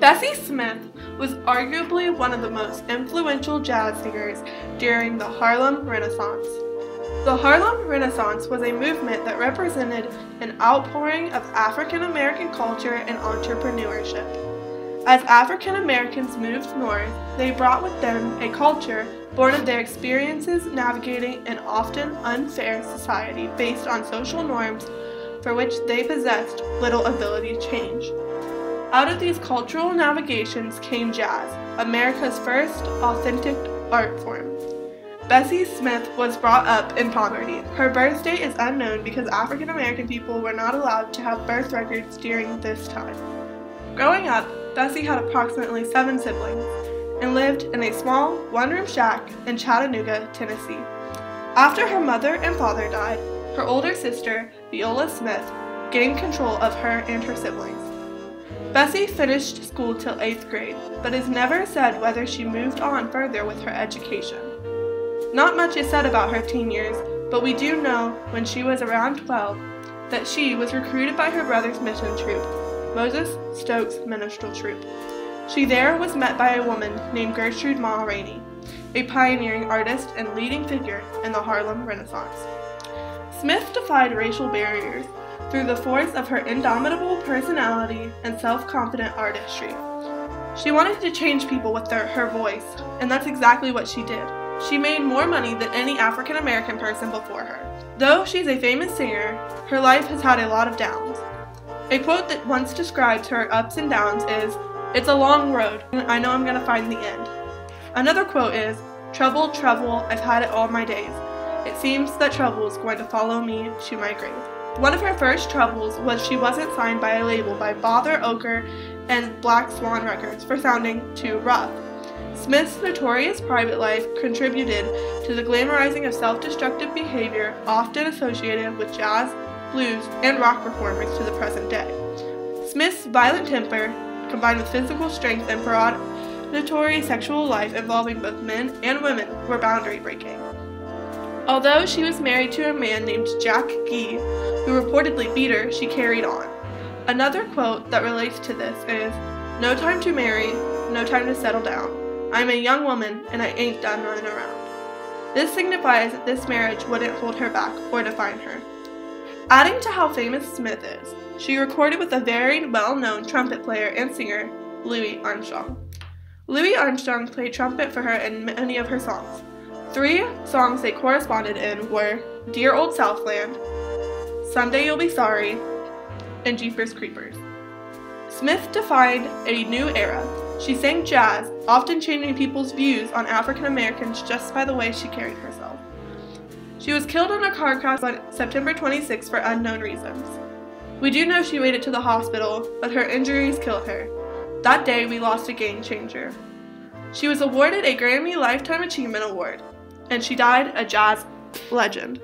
Bessie Smith was arguably one of the most influential jazz singers during the Harlem Renaissance. The Harlem Renaissance was a movement that represented an outpouring of African American culture and entrepreneurship. As African Americans moved north, they brought with them a culture born of their experiences navigating an often unfair society based on social norms for which they possessed little ability to change. Out of these cultural navigations came jazz, America's first authentic art form. Bessie Smith was brought up in poverty. Her birth date is unknown because African American people were not allowed to have birth records during this time. Growing up, Bessie had approximately seven siblings and lived in a small one room shack in Chattanooga, Tennessee. After her mother and father died, her older sister, Viola Smith, gained control of her and her siblings. Bessie finished school till 8th grade, but is never said whether she moved on further with her education. Not much is said about her teen years, but we do know when she was around 12 that she was recruited by her brother's mission troop, Moses Stokes Minstrel Troop. She there was met by a woman named Gertrude Ma Rainey, a pioneering artist and leading figure in the Harlem Renaissance. Smith defied racial barriers through the force of her indomitable personality and self-confident artistry. She wanted to change people with their, her voice, and that's exactly what she did. She made more money than any African American person before her. Though she's a famous singer, her life has had a lot of downs. A quote that once described her ups and downs is, It's a long road, and I know I'm to find the end. Another quote is, Trouble, trouble, I've had it all my days. It seems that trouble is going to follow me to my grave. One of her first troubles was she wasn't signed by a label by Bother Ochre and Black Swan Records for sounding too rough. Smith's notorious private life contributed to the glamorizing of self-destructive behavior often associated with jazz, blues, and rock performers to the present day. Smith's violent temper, combined with physical strength and predatory sexual life involving both men and women, were boundary breaking. Although she was married to a man named Jack Gee, who reportedly beat her, she carried on. Another quote that relates to this is No time to marry, no time to settle down. I'm a young woman and I ain't done running around. This signifies that this marriage wouldn't hold her back or define her. Adding to how famous Smith is, she recorded with a very well known trumpet player and singer, Louis Armstrong. Louis Armstrong played trumpet for her in many of her songs. Three songs they corresponded in were Dear Old Southland, Someday You'll Be Sorry, and Jeepers Creepers. Smith defined a new era. She sang jazz, often changing people's views on African Americans just by the way she carried herself. She was killed in a car crash on September 26 for unknown reasons. We do know she made it to the hospital, but her injuries killed her. That day, we lost a game changer. She was awarded a Grammy Lifetime Achievement Award and she died a jazz legend.